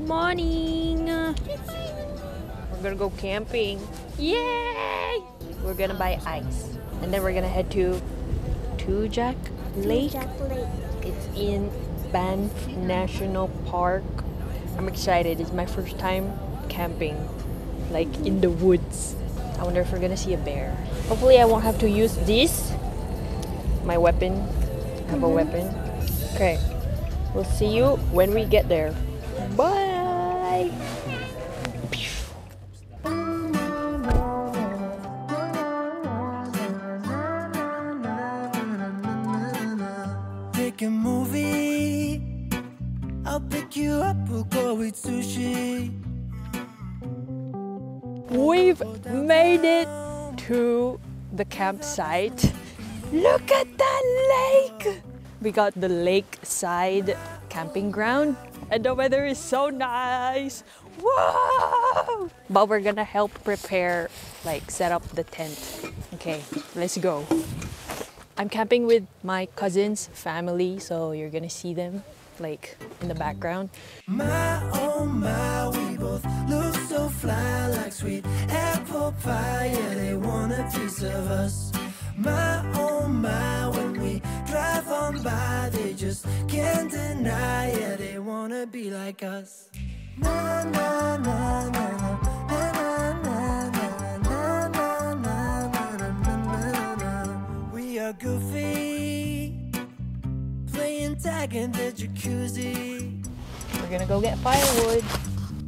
morning. We're gonna go camping. Yay! We're gonna buy ice. And then we're gonna head to Two Jack Lake. Jack Lake. It's in Banff National Park. I'm excited. It's my first time camping, like in the woods. I wonder if we're gonna see a bear. Hopefully, I won't have to use this, my weapon. I have a mm-hmm. weapon. Okay. We'll see you when we get there. Bye. Pick a movie. I'll pick you up. We'll go eat sushi. We've made it to the campsite. Look at that lake! We got the lakeside camping ground and the weather is so nice. Whoa! But we're gonna help prepare, like set up the tent. Okay, let's go. I'm camping with my cousin's family, so you're gonna see them like in the background. My oh my, we both look so fly like sweet apple pie. Yeah, they want a piece of us. My just can't deny. Yeah, they wanna be like us. Na na na na na. na, na, na, na, na, na, na, na, na, na. We are goofy, playing tag in the jacuzzi. We're gonna go get firewood.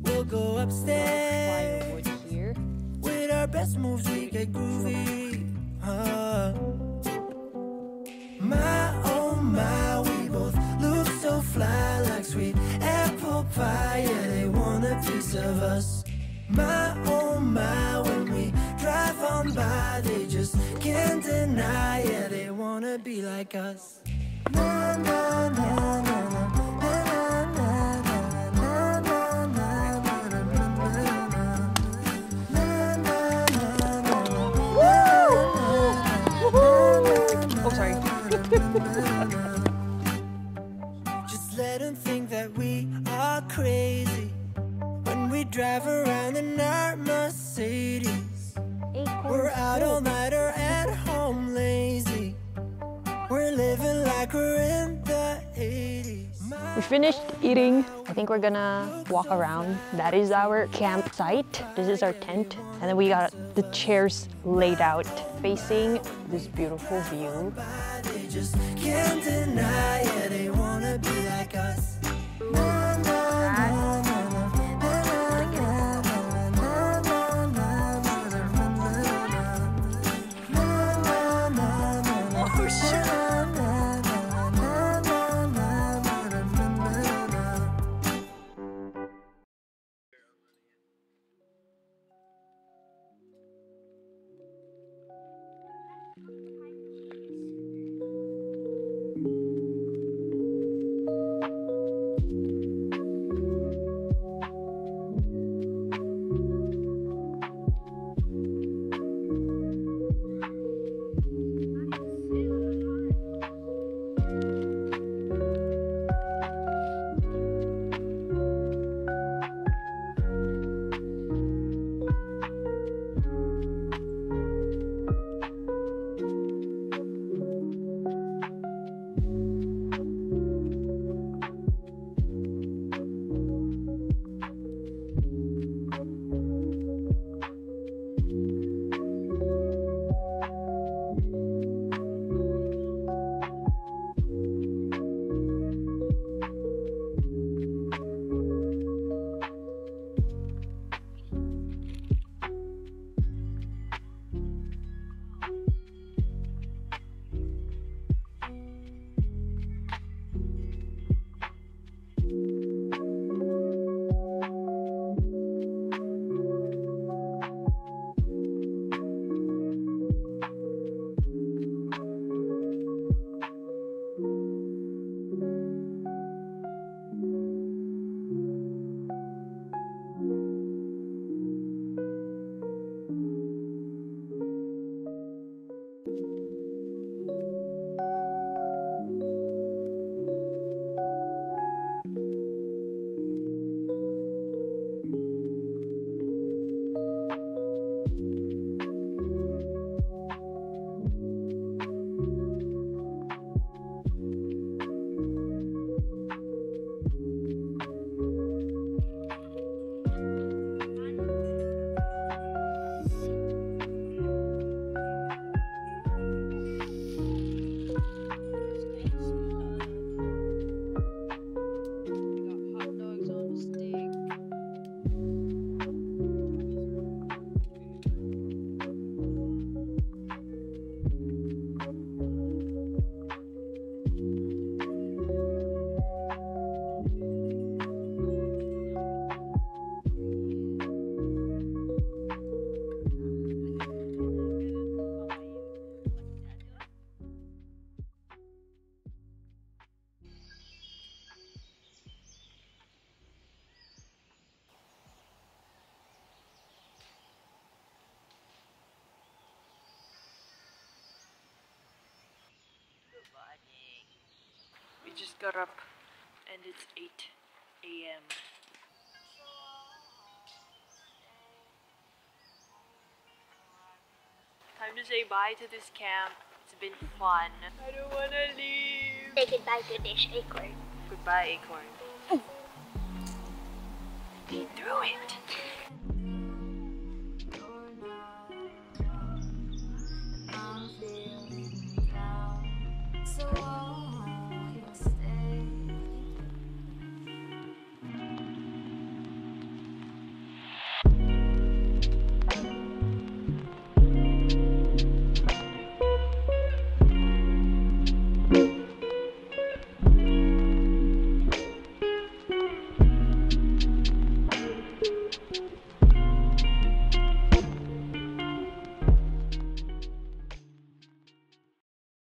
We'll go upstairs Firewood here. with our best moves. We get groovy. Oh my, Yeah, they want a piece of us. My oh my, when we drive on by, they just can't deny. Yeah, they wanna be like us. Na na na na. na, around in our Mercedes. We're out all night or at home lazy. We're living like we're in the 80s. We finished eating. I think we're gonna walk around. That is our campsite. This is our tent. And then we got the chairs laid out facing this beautiful view. We just got up and it's 8 a.m. Time to say bye to this camp. It's been fun. I don't want to leave. Say goodbye to this acorn. Goodbye acorn. Mm. He threw it.